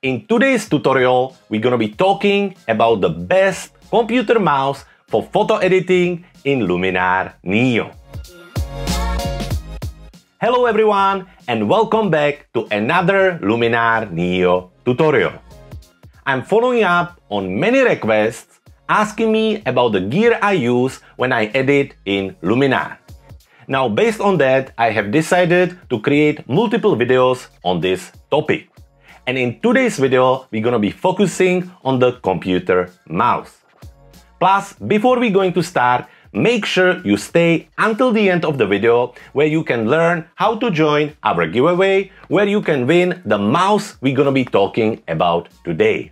In today's tutorial, we're gonna be talking about the best computer mouse for photo editing in Luminar Neo. Hello everyone and welcome back to another Luminar Neo tutorial. I'm following up on many requests asking me about the gear I use when I edit in Luminar. Now based on that, I have decided to create multiple videos on this topic. And in today's video, we're gonna be focusing on the computer mouse. Plus, before we're going to start, make sure you stay until the end of the video where you can learn how to join our giveaway where you can win the mouse we're gonna be talking about today.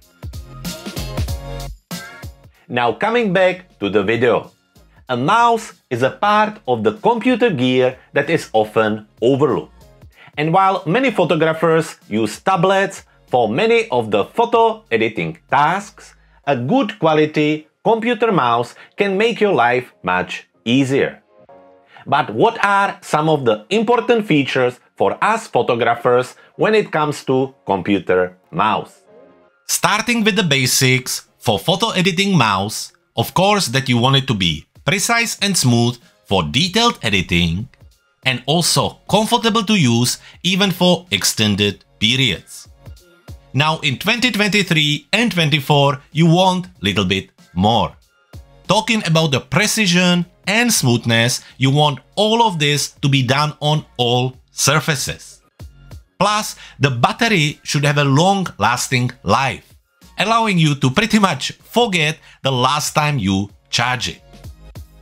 Now coming back to the video. A mouse is a part of the computer gear that is often overlooked. And while many photographers use tablets for many of the photo editing tasks, a good quality computer mouse can make your life much easier. But what are some of the important features for us photographers when it comes to computer mouse? Starting with the basics, for photo editing mouse, of course that you want it to be precise and smooth for detailed editing, and also comfortable to use even for extended periods. Now in 2023 and 24 you want little bit more. Talking about the precision and smoothness, you want all of this to be done on all surfaces. Plus, the battery should have a long lasting life, allowing you to pretty much forget the last time you charge it.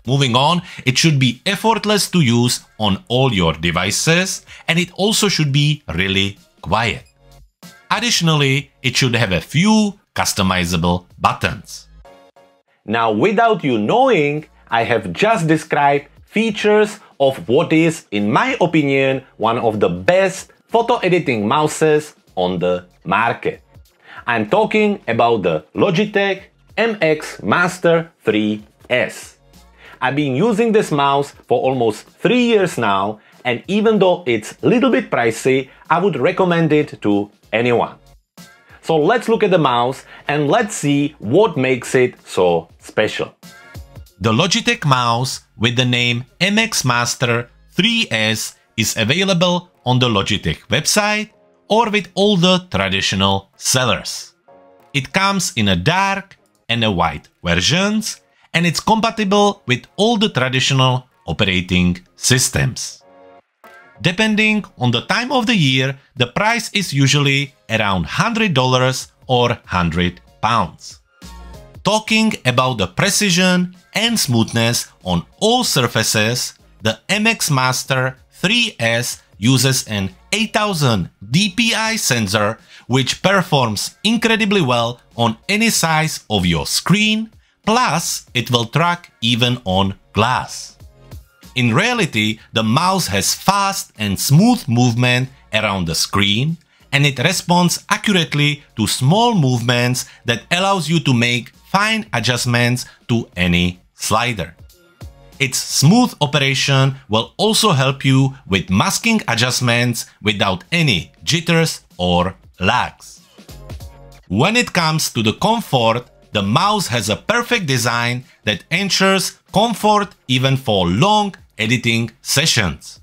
Moving on, it should be effortless to use on all your devices and it also should be really quiet. Additionally, it should have a few customizable buttons. Now, without you knowing, I have just described features of what is, in my opinion, one of the best photo editing mouses on the market. I'm talking about the Logitech MX Master 3S. I've been using this mouse for almost 3 years now and even though it's a little bit pricey, I would recommend it to anyone. So let's look at the mouse and let's see what makes it so special. The Logitech mouse with the name MX Master 3S is available on the Logitech website or with all the traditional sellers. It comes in a dark and a white versions and it's compatible with all the traditional operating systems. Depending on the time of the year, the price is usually around $100 or 100 pounds. Talking about the precision and smoothness on all surfaces, the MX Master 3S uses an 8000 dpi sensor which performs incredibly well on any size of your screen, plus it will track even on glass. In reality, the mouse has fast and smooth movement around the screen and it responds accurately to small movements that allows you to make fine adjustments to any slider. Its smooth operation will also help you with masking adjustments without any jitters or lags. When it comes to the comfort, the mouse has a perfect design that ensures comfort even for long editing sessions.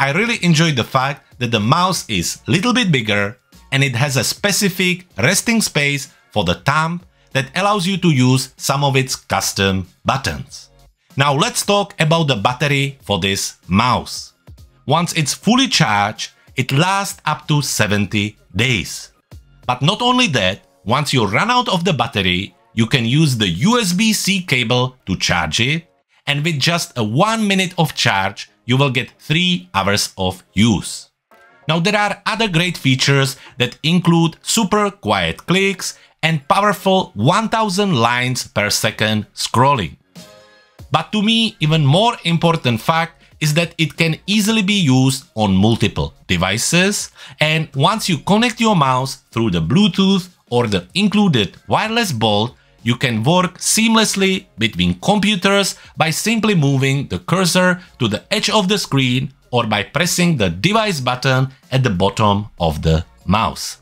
I really enjoy the fact that the mouse is a little bit bigger and it has a specific resting space for the thumb that allows you to use some of its custom buttons. Now let's talk about the battery for this mouse. Once it's fully charged, it lasts up to 70 days. But not only that, once you run out of the battery, you can use the USB-C cable to charge it and with just a 1 minute of charge, you will get 3 hours of use. Now there are other great features that include super quiet clicks and powerful 1000 lines per second scrolling. But to me, even more important fact is that it can easily be used on multiple devices and once you connect your mouse through the Bluetooth or the included wireless bolt, you can work seamlessly between computers by simply moving the cursor to the edge of the screen or by pressing the device button at the bottom of the mouse.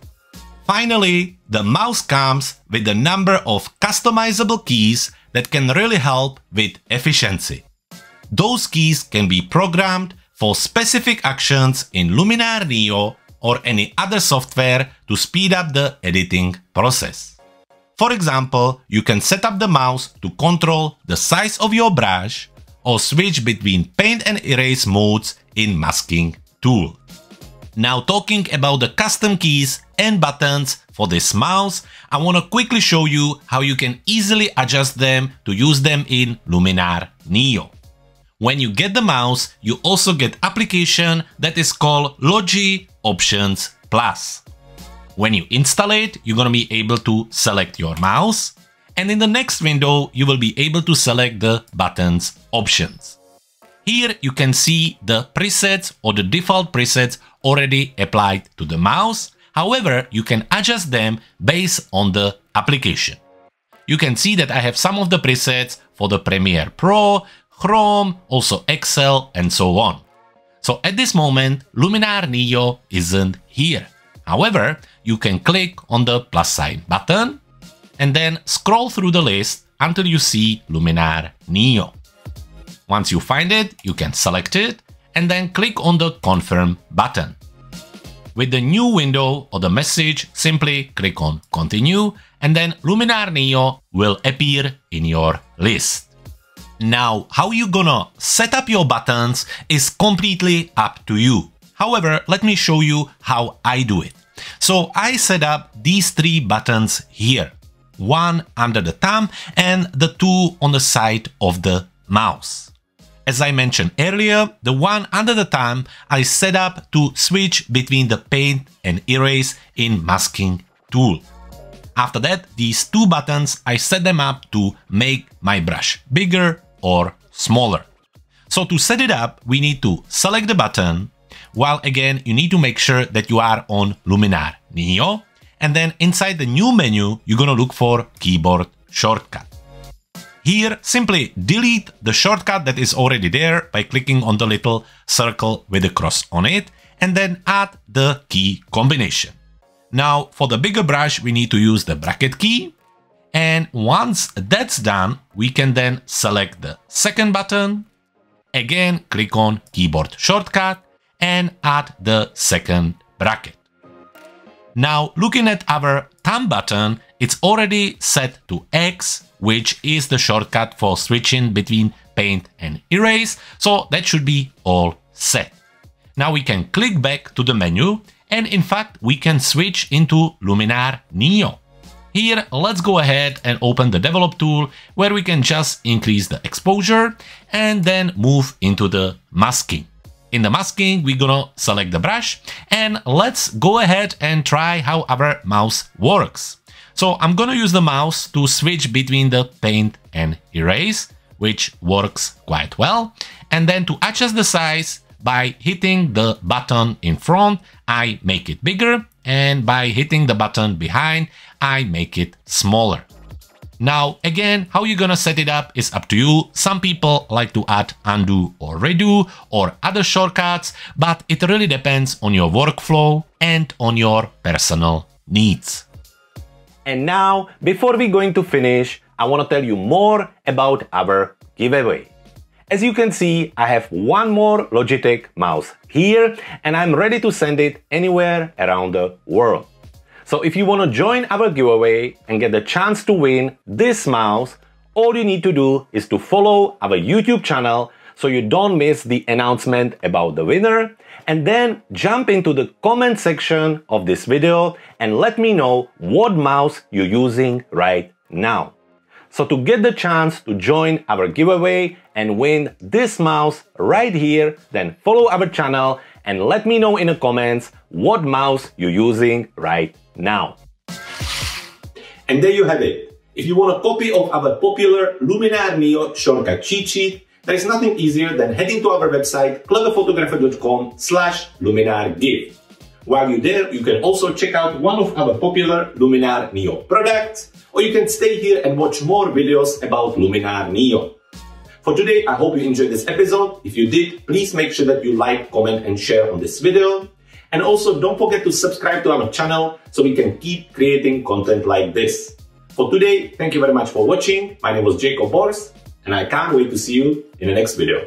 Finally, the mouse comes with a number of customizable keys that can really help with efficiency. Those keys can be programmed for specific actions in Luminar Neo or any other software to speed up the editing process. For example, you can set up the mouse to control the size of your brush or switch between paint and erase modes in masking tool. Now talking about the custom keys and buttons for this mouse, I want to quickly show you how you can easily adjust them to use them in Luminar Neo. When you get the mouse, you also get application that is called Logi Options Plus. When you install it, you're gonna be able to select your mouse, and in the next window, you will be able to select the buttons options. Here you can see the presets or the default presets already applied to the mouse. However, you can adjust them based on the application. You can see that I have some of the presets for the Premiere Pro, Chrome, also Excel and so on. So at this moment, Luminar Neo isn't here. However, you can click on the plus sign button and then scroll through the list until you see Luminar Neo. Once you find it, you can select it and then click on the confirm button. With the new window or the message, simply click on continue and then Luminar Neo will appear in your list. Now, how you gonna set up your buttons is completely up to you. However, let me show you how I do it. So I set up these three buttons here. One under the thumb and the two on the side of the mouse. As I mentioned earlier, the one under the thumb I set up to switch between the paint and erase in masking tool. After that, these two buttons, I set them up to make my brush bigger or smaller. So to set it up, we need to select the button, while again, you need to make sure that you are on Luminar Neo, and then inside the new menu, you're gonna look for keyboard shortcut. Here, simply delete the shortcut that is already there by clicking on the little circle with a cross on it and then add the key combination. Now, for the bigger brush, we need to use the bracket key. And once that's done, we can then select the second button. Again, click on keyboard shortcut and add the second bracket. Now, looking at our thumb button, it's already set to X which is the shortcut for switching between paint and erase, so that should be all set. Now we can click back to the menu and in fact we can switch into Luminar Neo. Here, let's go ahead and open the develop tool where we can just increase the exposure and then move into the masking. In the masking, we're gonna select the brush and let's go ahead and try how our mouse works. So I'm gonna use the mouse to switch between the paint and erase, which works quite well. And then to adjust the size, by hitting the button in front, I make it bigger, and by hitting the button behind, I make it smaller. Now, again, how you're gonna set it up is up to you. Some people like to add undo or redo or other shortcuts, but it really depends on your workflow and on your personal needs. And now, before we going to finish, I want to tell you more about our giveaway. As you can see, I have one more Logitech mouse here and I'm ready to send it anywhere around the world. So if you want to join our giveaway and get the chance to win this mouse, all you need to do is to follow our YouTube channel so you don't miss the announcement about the winner and then jump into the comment section of this video and let me know what mouse you're using right now. So to get the chance to join our giveaway and win this mouse right here, then follow our channel and let me know in the comments what mouse you're using right now. And there you have it. If you want a copy of our popular Luminar Neo shortcut cheat sheet, there is nothing easier than heading to our website cleverphotographer.com slash luminar give. While you're there, you can also check out one of our popular Luminar Neo products, or you can stay here and watch more videos about Luminar Neo. For today, I hope you enjoyed this episode. If you did, please make sure that you like, comment and share on this video. And also don't forget to subscribe to our channel so we can keep creating content like this. For today, thank you very much for watching. My name was Jakub Bors and I can't wait to see you in the next video.